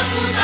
Hakuna